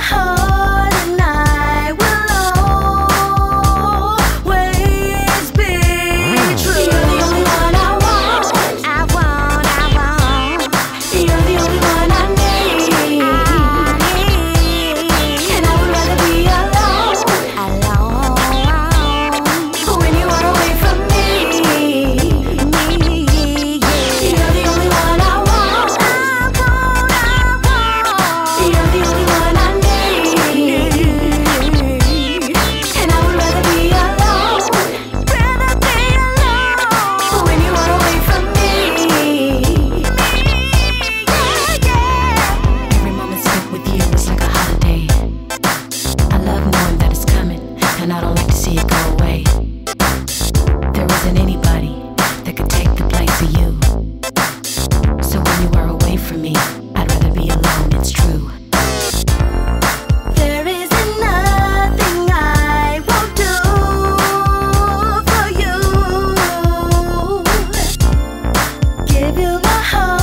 heart you my heart.